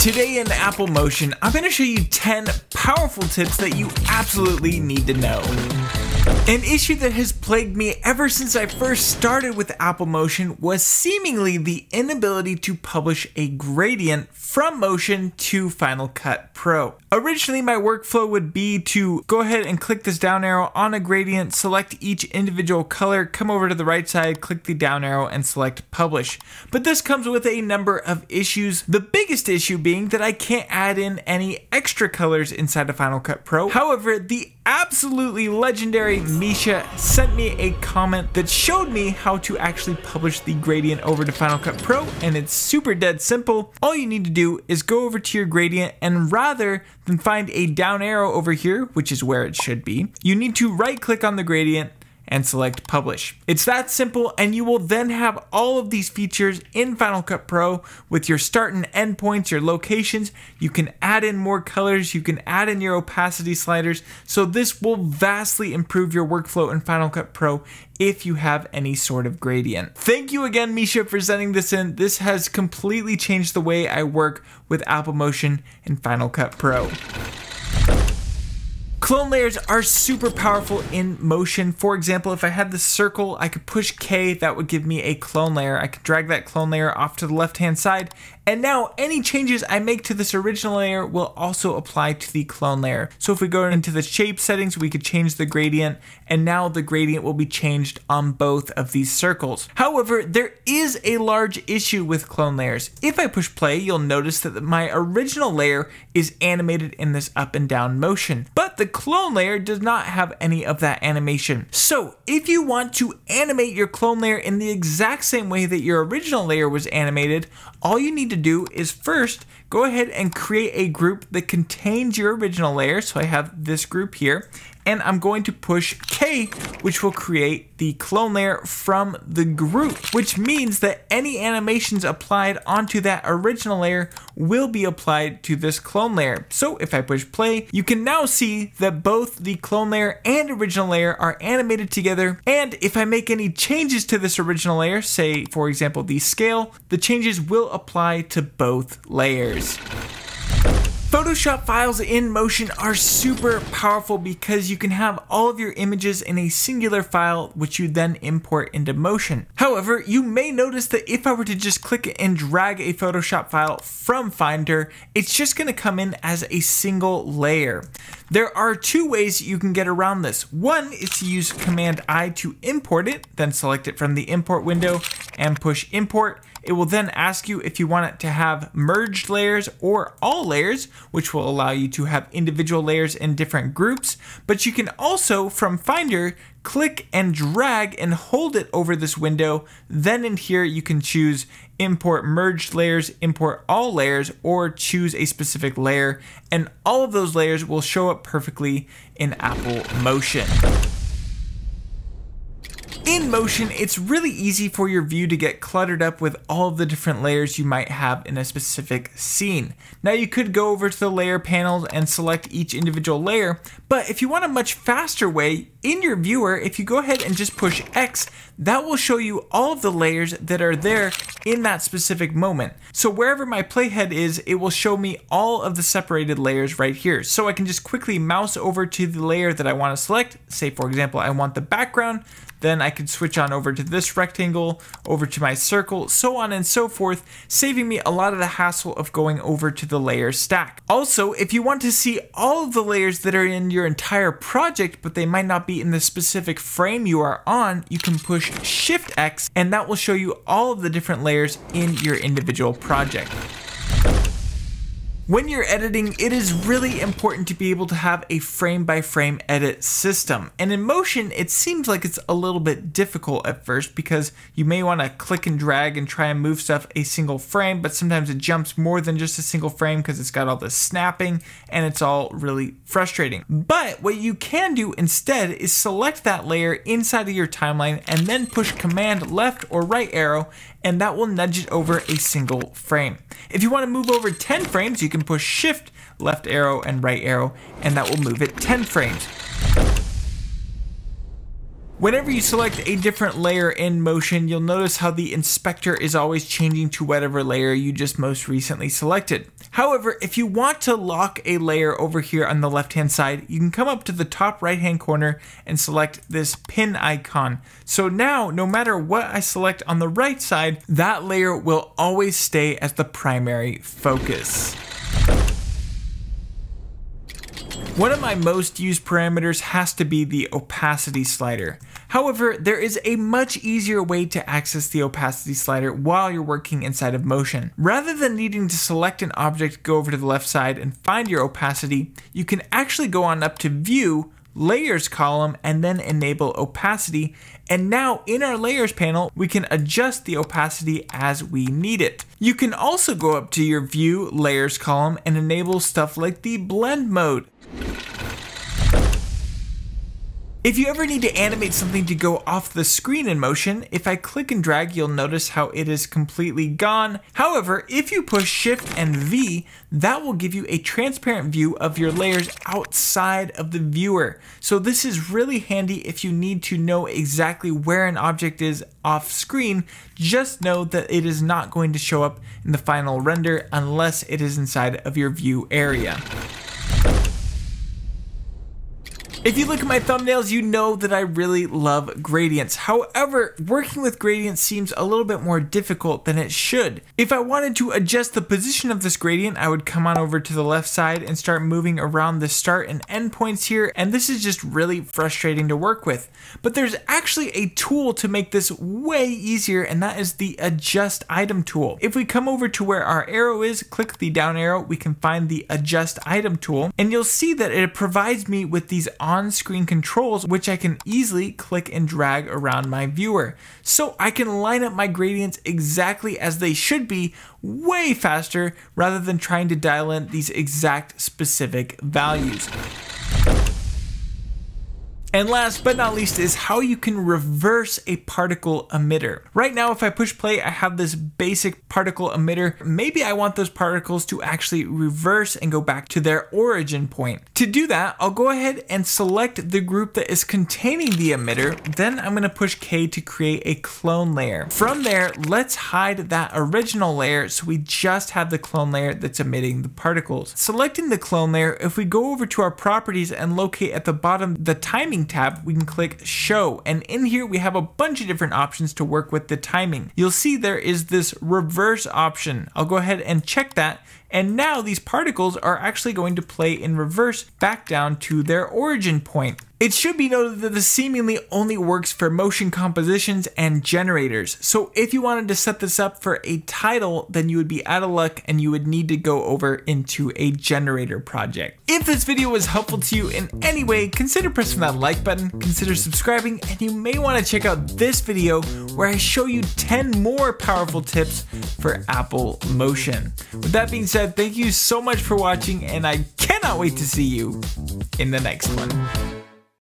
Today in Apple Motion, I'm going to show you 10 powerful tips that you absolutely need to know. An issue that has plagued me ever since I first started with Apple Motion was seemingly the inability to publish a gradient from Motion to Final Cut Pro. Originally, my workflow would be to go ahead and click this down arrow on a gradient, select each individual color, come over to the right side, click the down arrow, and select Publish. But this comes with a number of issues, the biggest issue being that I can't add in any extra colors inside of Final Cut Pro. However, the absolutely legendary Misha sent me a comment that showed me how to actually publish the gradient over to Final Cut Pro and it's super dead simple. All you need to do is go over to your gradient and rather than find a down arrow over here, which is where it should be, you need to right click on the gradient and select publish. It's that simple and you will then have all of these features in Final Cut Pro with your start and end points, your locations. You can add in more colors, you can add in your opacity sliders. So this will vastly improve your workflow in Final Cut Pro if you have any sort of gradient. Thank you again, Misha, for sending this in. This has completely changed the way I work with Apple Motion and Final Cut Pro. Clone layers are super powerful in motion. For example, if I had the circle, I could push K, that would give me a clone layer. I could drag that clone layer off to the left hand side and now any changes I make to this original layer will also apply to the clone layer. So if we go into the shape settings, we could change the gradient and now the gradient will be changed on both of these circles. However, there is a large issue with clone layers. If I push play, you'll notice that my original layer is animated in this up and down motion, but the clone layer does not have any of that animation. So if you want to animate your clone layer in the exact same way that your original layer was animated, all you need to do is first go ahead and create a group that contains your original layer. So I have this group here and I'm going to push K, which will create the clone layer from the group, which means that any animations applied onto that original layer will be applied to this clone layer. So if I push play, you can now see that both the clone layer and original layer are animated together. And if I make any changes to this original layer, say for example the scale, the changes will apply to both layers. Photoshop files in Motion are super powerful because you can have all of your images in a singular file which you then import into Motion. However, you may notice that if I were to just click and drag a Photoshop file from Finder, it's just going to come in as a single layer. There are two ways you can get around this. One is to use Command I to import it, then select it from the import window and push import it will then ask you if you want it to have merged layers or all layers, which will allow you to have individual layers in different groups. But you can also, from Finder, click and drag and hold it over this window. Then in here, you can choose import merged layers, import all layers, or choose a specific layer. And all of those layers will show up perfectly in Apple Motion. In Motion, it's really easy for your view to get cluttered up with all of the different layers you might have in a specific scene. Now you could go over to the layer panel and select each individual layer, but if you want a much faster way, in your viewer, if you go ahead and just push X, that will show you all of the layers that are there in that specific moment. So wherever my playhead is, it will show me all of the separated layers right here. So I can just quickly mouse over to the layer that I want to select. Say for example, I want the background. Then I could switch on over to this rectangle, over to my circle, so on and so forth, saving me a lot of the hassle of going over to the layer stack. Also, if you want to see all of the layers that are in your entire project, but they might not be in the specific frame you are on, you can push Shift X and that will show you all of the different layers in your individual project. When you're editing, it is really important to be able to have a frame by frame edit system. And in Motion, it seems like it's a little bit difficult at first because you may want to click and drag and try and move stuff a single frame, but sometimes it jumps more than just a single frame because it's got all this snapping and it's all really frustrating. But what you can do instead is select that layer inside of your timeline and then push Command left or right arrow and that will nudge it over a single frame. If you want to move over 10 frames, you can push shift, left arrow, and right arrow, and that will move it 10 frames. Whenever you select a different layer in motion, you'll notice how the inspector is always changing to whatever layer you just most recently selected. However, if you want to lock a layer over here on the left hand side, you can come up to the top right hand corner and select this pin icon. So now, no matter what I select on the right side, that layer will always stay as the primary focus. One of my most used parameters has to be the opacity slider. However, there is a much easier way to access the opacity slider while you're working inside of Motion. Rather than needing to select an object, go over to the left side and find your opacity, you can actually go on up to View, Layers column, and then enable opacity. And now in our Layers panel, we can adjust the opacity as we need it. You can also go up to your View, Layers column and enable stuff like the Blend mode. If you ever need to animate something to go off the screen in motion, if I click and drag, you'll notice how it is completely gone. However, if you push Shift and V, that will give you a transparent view of your layers outside of the viewer. So this is really handy if you need to know exactly where an object is off screen. Just know that it is not going to show up in the final render unless it is inside of your view area. If you look at my thumbnails, you know that I really love gradients. However, working with gradients seems a little bit more difficult than it should. If I wanted to adjust the position of this gradient, I would come on over to the left side and start moving around the start and end points here, and this is just really frustrating to work with. But there's actually a tool to make this way easier, and that is the adjust item tool. If we come over to where our arrow is, click the down arrow, we can find the adjust item tool, and you'll see that it provides me with these on-screen controls which I can easily click and drag around my viewer. So I can line up my gradients exactly as they should be way faster rather than trying to dial in these exact specific values. And last but not least is how you can reverse a particle emitter. Right now, if I push play, I have this basic particle emitter. Maybe I want those particles to actually reverse and go back to their origin point. To do that, I'll go ahead and select the group that is containing the emitter. Then I'm gonna push K to create a clone layer. From there, let's hide that original layer so we just have the clone layer that's emitting the particles. Selecting the clone layer, if we go over to our properties and locate at the bottom the timing timing tab, we can click show. And in here, we have a bunch of different options to work with the timing. You'll see there is this reverse option. I'll go ahead and check that and now these particles are actually going to play in reverse back down to their origin point. It should be noted that this seemingly only works for motion compositions and generators. So if you wanted to set this up for a title, then you would be out of luck and you would need to go over into a generator project. If this video was helpful to you in any way, consider pressing that like button, consider subscribing, and you may want to check out this video where I show you 10 more powerful tips for Apple Motion. With that being said, thank you so much for watching and I cannot wait to see you in the next one.